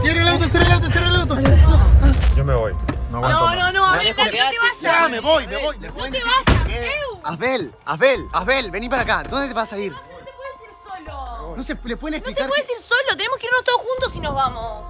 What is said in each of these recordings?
Cierra el auto, cierra el auto, cierra el auto. Yo me voy. No No, no, no, Abel, no te Ya, vayas. me voy, me voy. No te vayas. Abel, Abel, Abel, vení para acá. ¿Dónde te vas a ir? No te puedes ir solo. No se le pueden No te explicar. puedes ir solo, tenemos que irnos todos juntos y nos vamos.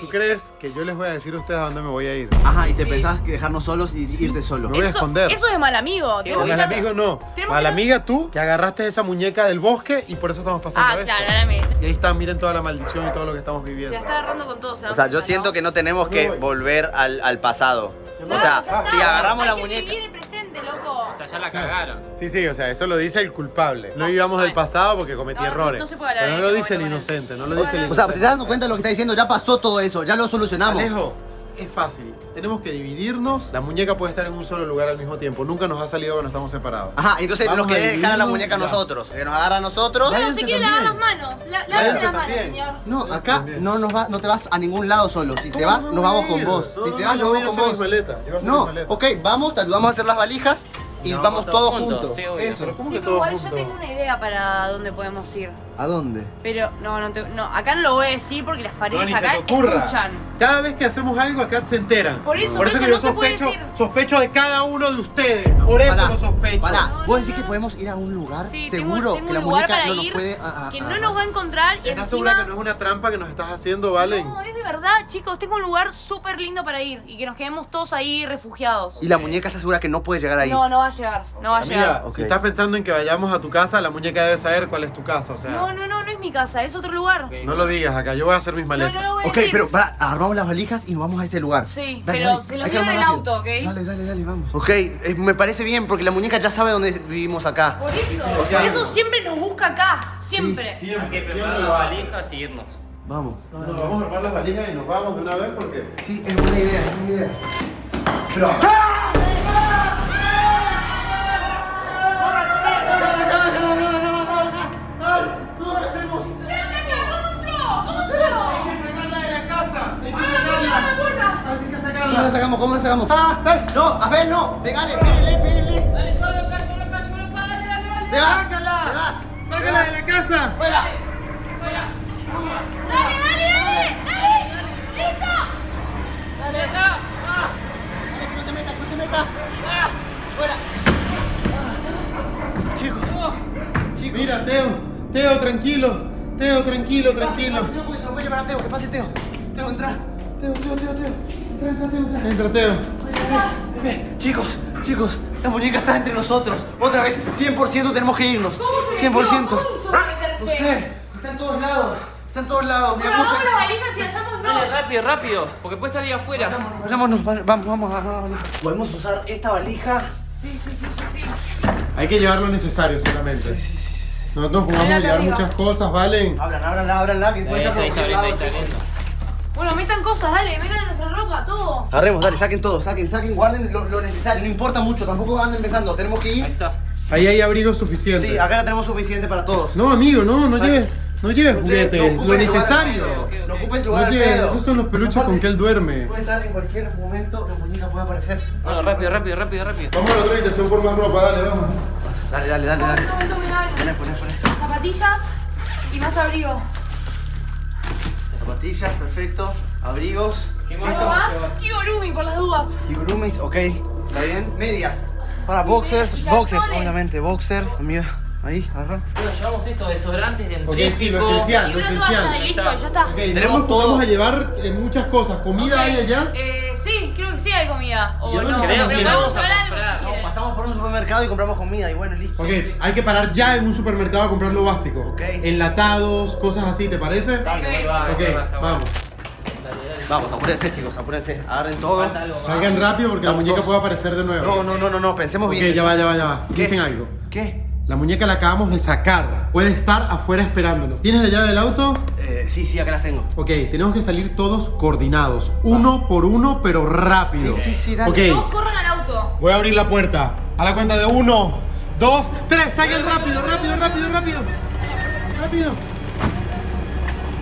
¿Tú crees que yo les voy a decir a ustedes a dónde me voy a ir? Ajá, y te pensás que dejarnos solos y irte solo. Me voy a Eso, esconder. eso es mal amigo. tenemos que Mal estar- amigo no. Tenemos Mal amiga tú, que agarraste esa muñeca del bosque y por eso estamos pasando Ah, esto. claro, claramente. Y ahí está, miren toda la maldición y todo lo que estamos Se viviendo. la está agarrando con todo. la O sea, yo siento que no tenemos que volver al, al pasado. O sea, si agarramos la Hay que muñeca. vivir el presente, loco. Sea, ya la cagaron. Sí, sí, o sea, eso lo dice el culpable. No vivamos del pasado porque cometí No, no, errores. no se puede hablar Pero no lo este dice el momento con él. inocente, no lo dice el O sea, ¿te inocente. estás dando cuenta de lo que está diciendo? Ya pasó todo eso, ya lo solucionamos. Alejo, es fácil. Tenemos que dividirnos. La muñeca puede estar en un solo lugar al mismo tiempo. Nunca nos ha salido cuando estamos separados. Ajá, entonces Vamos nos querés a dejar a la dividirnos, muñeca a ya. nosotros. Que nos agarra a nosotros. Váyanse se quiere lavar las también. manos. La, lávese Váyanse las manos, también. señor. No, acá también. no, nos va, no te vas a ningún lado solo. Si te ¿Cómo vas, no nos vamos con vos. No, Si te vas, nos vamos con vos. No, ok, vamos, te ayudamos a hacer las valijas y vamos todos todos juntos. juntos, sí, obvio. Eso. ¿cómo Sí, que todos igual yo tengo una idea para dónde podemos ir. ¿A dónde? Pero no, no, te- no, acá no lo voy a decir porque las No, paredes se acá escuchan. Cada vez que hacemos algo acá se enteran. Por eso, por eso eso que no yo se puede sospecho, decir. sospecho de cada uno de ustedes. Por eso Pará, lo sospecho. Pará, No, vos no, decís que no. podemos ir a un lugar Sí, tengo, seguro tengo que la un lugar muñeca para no nos ir puede. ah, ah, que no nos va a encontrar y ¿Estás encima... segura que no es una trampa que nos estás haciendo, Valen? No, es de verdad, chicos. Tengo un lugar súper lindo para ir y que nos quedemos todos ahí refugiados. Y la muñeca está segura que no puede llegar ahí. No, no va a llegar. No va a Amiga, llegar. Ok. si estás pensando en que vayamos a tu casa, la muñeca debe saber cuál es tu casa, o sea. No, no, no, no es mi casa, es otro lugar. No lo digas acá, yo voy a hacer mis No, maletas. no lo voy a Ok, decir. pero pará, armamos las valijas y nos vamos a ese lugar. Sí, pero se lo hay que en armar el rápido. auto, ¿ok? Dale, dale, dale, vamos. Ok, eh, me parece bien porque la muñeca ya sabe dónde vivimos acá. Por eso. O sea- eso siempre nos busca acá. Siempre. Hay Siempre, que siempre preparar hago. valijas y irnos. Vamos. No, no, vamos a armar las valijas y nos vamos de una vez porque. Sí, es buena idea, es buena idea. Pero. ¿Cómo sacamos? ¿Cómo la sacamos? ¡Ah! dale. No, a ver, no. Pegale, pégale, pégale. Dale, yo lo cacho, lo cacho, lo cacho. Dale, dale, dale. Te vas. ¡Sácala! ¡Sácala de la casa! Fuera. Dale, dale, dale. Dale. Listo. Dale, que no se meta, que no se meta. Fuera. Chicos. Chicos. Mira, Teo, Teo, tranquilo. Teo, tranquilo, tranquilo. Teo, pues, se lo voy a llevar a Teo, que pase Teo. Teo, entra. Teo, Teo, Teo, Teo. Entra, entra, entra. Entra, Teo. Bebé, chicos, chicos, la muñeca está entre nosotros. Otra vez, 100% tenemos que irnos. ¿Cómo se 100%. metió? ¿Cómo hizo para meterse? No sé, está en todos lados. Está en todos lados. Mira, se- las valijas y hallámonos. Dale, rápido, rápido. Porque puede estar ahí afuera. Vayámonos, vamos, vamos, vamos, vamos. Podemos usar esta valija. Sí, sí, sí, sí, sí. Hay que llevar lo necesario solamente. Nosotros podemos Mira acá llevar arriba. muchas cosas, ¿valen? Abran, ábranla, ábranla, que Ahí después está, ahí está está está. Bueno, metan cosas, dale, metan nuestra ropa, todo. Agarremos, dale, saquen todo, saquen, saquen, guarden lo, lo necesario. No importa mucho, tampoco anden pensando, tenemos que Ahí ir. está. Ahí hay abrigo suficiente. Sí, acá la tenemos suficiente para todos. No, amigo, no, no lleves, no lleves No juguetes, lo necesario. No ocupes No lugar al lleves, pedo. esos son los peluches Aparte, con que él duerme. Puede estar en cualquier momento, la muñeca puede aparecer. Bueno, rápido, rápido, rápido, rápido. Vamos a la otra habitación por más ropa, dale, vamos. Dale, dale, dale, dale. Tome, tome, dale. Poné, poné, poné. Zapatillas y más abrigo. Zapatillas, perfecto. Abrigos. ¿Qué. Kigurumi, por las dudas. Kigurumis, ok. ¿Está bien? Medias. Para boxers, boxers, obviamente, boxers. Amiga, ahí, agarra. Bueno, llevamos esto, desodorantes, Ok, dentífrico. sí, lo esencial, lo esencial. listo, ya está. Ok, Tenemos todo. vamos a llevar eh, muchas cosas. ¿Comida hay allá? Eh, sí, creo que sí hay comida. O ¿Y a dónde no. Creo que vamos a llevar algo si No. Pasamos por un supermercado y compramos comida y bueno, listo. Ok, hay que parar ya en un supermercado a comprar lo básico. Ok. Enlatados, cosas así, ¿te parece? Sí, sí, va, Ok, está, está, vamos. Dale, dale. Vamos, apúrense chicos, apúrense. Agarren todo. Salgan rápido porque la muñeca todos. puede aparecer de nuevo. No, no, no, no, no, pensemos Ok, bien. ya va, ya va, ya va. ¿Qué? Dicen algo. ¿Qué? La muñeca la acabamos de sacar. Puede estar afuera esperándonos. ¿Tienes la llave del auto? Eh, sí, sí, acá las tengo. Ok, tenemos que salir todos coordinados. Uno por uno, pero rápido. Sí, sí, sí, dale. Ok, Todos. Voy a abrir la puerta. A la cuenta de uno, dos, tres. Salgan rápido, rápido, rápido, rápido. Rápido.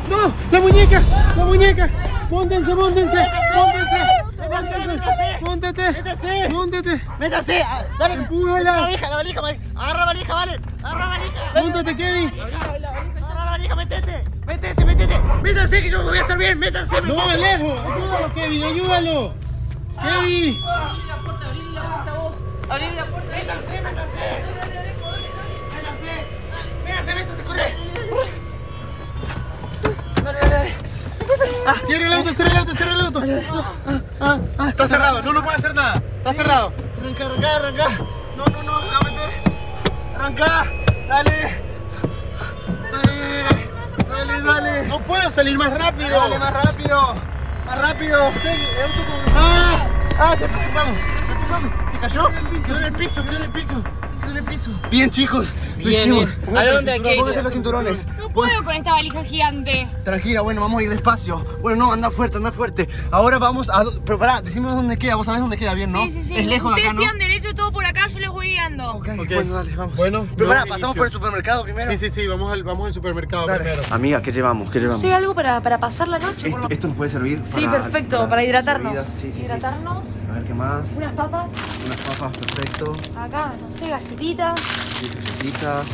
No, la muñeca, la muñeca. Móntense, móntense, móntense. Móntense, móntate, Métase. móntate. ¡Métase! ah, ¡Dale! Empújala. La valija, la valija, agarra valija, vale. Agarra valija. Móntate, Kevin. Agarra la valija, métete. Métete, métete. métanse que yo voy a estar bien, métanse. No, Alejo, ayúdalo, Kevin, ayúdalo. Kevin. Abrí la puerta, abrí la puerta vos. Abrí la puerta. Métanse, métanse. Métanse. Métanse, métanse, corre. Dale, dale, dale. Cierra el auto, cierra el auto, cierra el auto. Ah, ah, Está cerrado, no nos puede hacer nada. Está cerrado. Arranca, arranca, arranca. No, no, no, déjame. Arranca. Dale. Dale, dale, dale. No puedo salir más rápido. Dale, más rápido. Más rápido. Ah, ah, se. Vamos. ¿Se cayó? El piso, quedó en el piso. Quedó en el piso. Bien, chicos. Lo Bien, hicimos. bien. ¿A dónde hay que ir? Los cinturones. No puedo con esta valija gigante. Tranquila, bueno, vamos a ir despacio. Bueno, no, anda fuerte, anda fuerte. Ahora vamos a. Pero pará, decimos dónde queda. Vos sabés dónde queda bien, ¿no? Sí, sí, sí. Es lejos de Ustedes acá, ¿no? derecho todo por acá, yo les voy guiando. Ok, Ok. bueno, dale, vamos. Bueno, Pero pará, pasamos inicio. por el supermercado primero. Sí, sí, sí, vamos al, vamos al supermercado Dale. primero. Amiga, ¿qué llevamos? ¿Qué llevamos? Sí, algo para, para pasar la noche. por Esto, lo- esto nos puede servir Sí, para- perfecto, para hidratarnos. bebidas. Sí, sí, sí. A ver qué más. unas papas, Unas papas, perfecto. acá, no sé, galletitas, Sí, galletitas.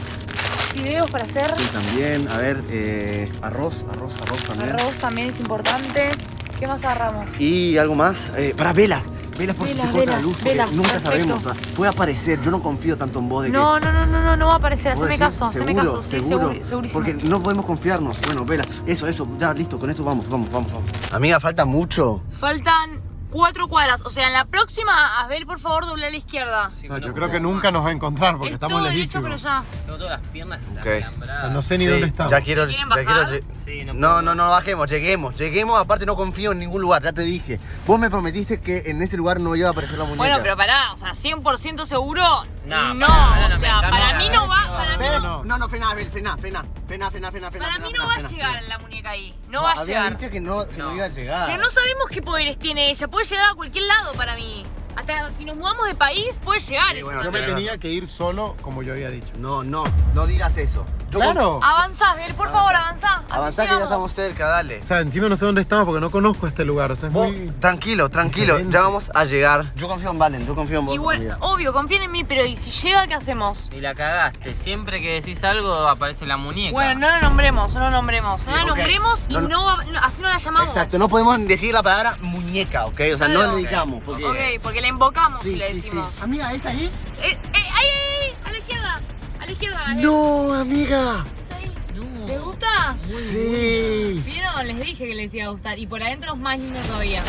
fideos para hacer. Sí, también. A ver, eh, arroz, arroz, arroz también. Arroz también es importante. ¿Qué más agarramos? Y algo más. Eh, para velas. Velas por si Velas, se corta la velas, luz. porque velas, nunca perfecto. sabemos. o sea, puede aparecer. Yo no confío tanto en vos de que. No, no, no, no, no, no va a aparecer, ¿Vos haceme caso, haceme ¿Seguro? caso. Sí, ¿Seguro? seguri- segurísimo. Porque no podemos confiarnos. Bueno, velas. Eso, eso. Ya, listo. Con eso vamos, vamos, vamos, vamos. Amiga, falta mucho. Faltan cuatro cuadras, o sea, en la próxima, Asbel, por favor, doble a la izquierda. Sí, No, yo creo que nunca nos va a encontrar porque es estamos todo derecho, lejísimos. pero ya. Tengo todas las piernas Ok. O acalambradas. sea, no sé ni Sí, dónde estamos. Ya quiero, ¿Se quieren ya quiero Sí, no no, no, no bajemos, lleguemos, lleguemos. Aparte no confío en ningún lugar, ya te dije. Vos me prometiste que en ese lugar no iba a aparecer la muñeca. Bueno, pero pará, o sea, 100% seguro. No, No, o no me sea, para mí no va, para mí, no. No, no, frena, frena, frena, frena, frena, frena. para mí frena, no va a llegar frena. la muñeca ahí. No va a había llegar. dicho que no, que no. No. iba a llegar. Pero no sabemos qué poderes tiene ella. Puede llegar a cualquier lado para mí. Hasta si nos mudamos de país, puede llegar. Sí, bueno, Yo me tenía que ir solo, como yo había dicho. No, no, no digas eso. Yo Claro. Avanzá, Bel, por favor, avanzá. Así Avanzá que ya estamos cerca, dale. O sea, encima no sé dónde estamos porque no conozco este lugar. O sea, es Vos, muy... tranquilo, tranquilo, ya vamos a llegar. Yo confío en Valen, yo confío en vos. Y bueno, amiga. obvio, confíen en mí, pero ¿y si llega, qué hacemos? Y la cagaste. Siempre que decís algo aparece la muñeca. Bueno, no la nombremos, no la nombremos. No la ok. nombremos y No, no. no, va- no- así no la llamamos. Exacto, no podemos decir la palabra muñeca, ¿ok? O sea, no Claro. le digamos. Porque... Ok, porque la invocamos Sí, y sí, decimos. sí. Amiga, ¿es ahí? Eh, eh, ¡Ay, a la izquierda. No, amiga. ¿Es ahí? No. ¿Les gusta? Sí. ¿Vieron? Les dije que les iba a gustar. Y por adentro es más lindo todavía.